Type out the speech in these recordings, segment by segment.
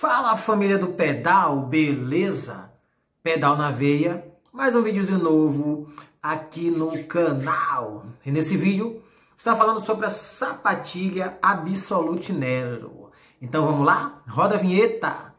Fala família do pedal, beleza? Pedal na veia, mais um videozinho novo aqui no canal. E nesse vídeo está falando sobre a sapatilha Absolute Nero. Então vamos lá? Roda a vinheta!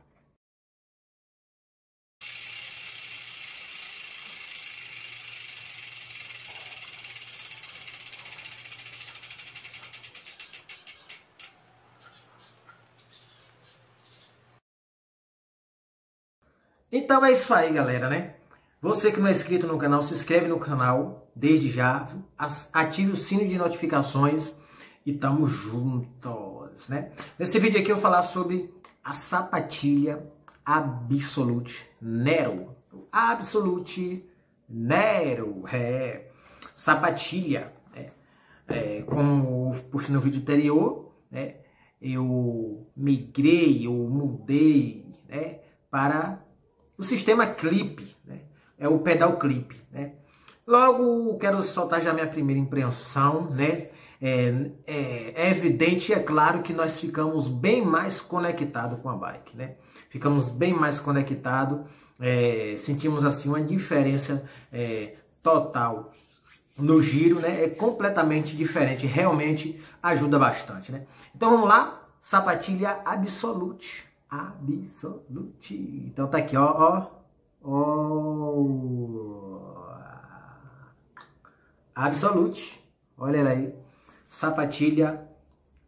Então é isso aí, galera, né? Você que não é inscrito no canal, se inscreve no canal desde já, ative o sino de notificações e tamo juntos, né? Nesse vídeo aqui eu vou falar sobre a sapatilha Absolute Nero. Absolute Nero, é sapatilha, né? É, como eu puxei no vídeo anterior, né? Eu migrei, eu mudei, né? Para o sistema clipe, né? é o pedal clipe. Né? Logo, quero soltar já minha primeira impressão. Né? É, é, é evidente e é claro que nós ficamos bem mais conectados com a bike. Né? Ficamos bem mais conectados, é, sentimos assim uma diferença é, total no giro, né? É completamente diferente, realmente ajuda bastante, né? Então vamos lá, sapatilha Absolute absolute. Então tá aqui, ó, ó, ó. Absolute. Olha ela aí. Sapatilha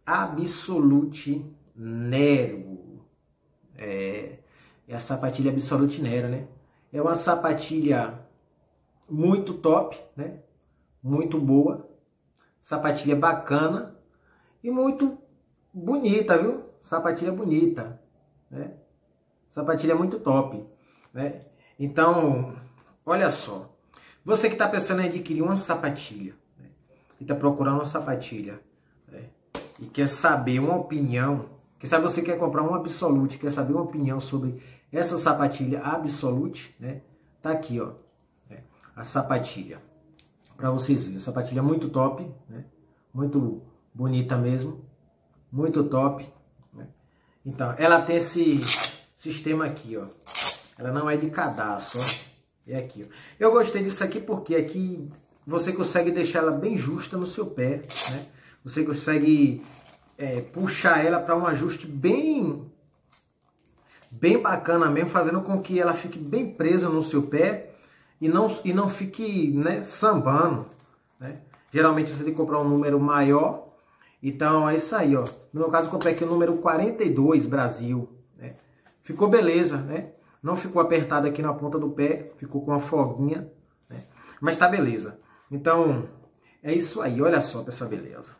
Absolute Nero. É, é a sapatilha Absolute Nero, né? É uma sapatilha muito top, né? Muito boa. Sapatilha bacana e muito bonita, viu? Sapatilha bonita. Né? Sapatilha é muito top. Né? Então, olha só. Você que está pensando em adquirir uma sapatilha, né? e está procurando uma sapatilha, né? e quer saber uma opinião, que sabe você quer comprar um Absolute, quer saber uma opinião sobre essa sapatilha Absolute, né? Tá aqui, ó, né? a sapatilha, para vocês verem. Sapatilha muito top, né? Muito bonita mesmo, muito top. Então, ela tem esse sistema aqui, ó. Ela não é de cadastro, ó. É aqui, ó. Eu gostei disso aqui porque aqui você consegue deixar ela bem justa no seu pé, né? Você consegue é, puxar ela para um ajuste bem bem bacana mesmo, fazendo com que ela fique bem presa no seu pé e não, e não fique né, sambando. Né? Geralmente você tem que comprar um número maior então é isso aí, ó. No meu caso, comprei aqui o número 42 Brasil. Né? Ficou beleza, né? Não ficou apertado aqui na ponta do pé, ficou com uma folguinha, né? Mas tá beleza. Então, é isso aí. Olha só essa beleza.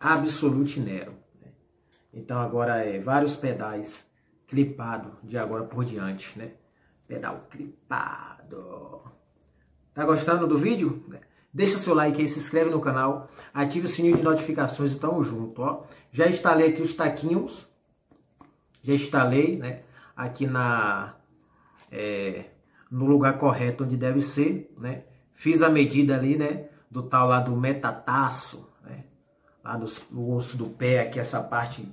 Absolute Nero. Né? Então agora é vários pedais clipado de agora por diante, né? Pedal clipado. Tá gostando do vídeo? Deixa seu like aí, se inscreve no canal, ative o sininho de notificações e tamo junto, ó. Já instalei aqui os taquinhos, já instalei, né, aqui na, é, no lugar correto onde deve ser, né. Fiz a medida ali, né, do tal lá do metataço, né, lá do, osso do pé, aqui essa parte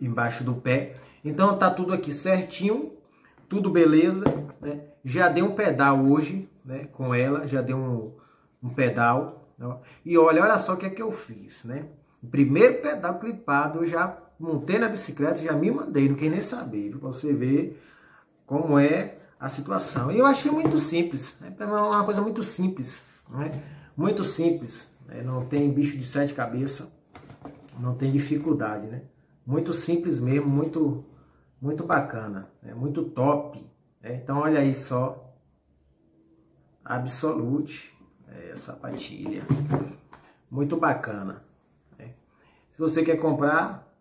embaixo do pé. Então tá tudo aqui certinho, tudo beleza, né? Já dei um pedal hoje, né, com ela, já dei um, um pedal. Ó. E olha, olha só o que é que eu fiz, né? O primeiro pedal clipado eu já montei na bicicleta, já me mandei, não quer nem saber, para você ver como é a situação. E eu achei muito simples, né? é uma coisa muito simples, né? Muito simples, né? não tem bicho de sete cabeças, não tem dificuldade, né? Muito simples mesmo, muito, muito bacana, né? muito top. Né? Então olha aí só, Absolute, é, sapatilha, muito bacana. Né? Se você quer comprar,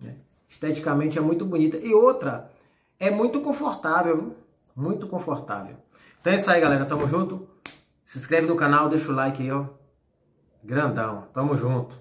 né? esteticamente é muito bonita. E outra, é muito confortável, viu? muito confortável. Então é isso aí, galera, tamo junto. Se inscreve no canal, deixa o like aí, ó. Grandão, tamo junto.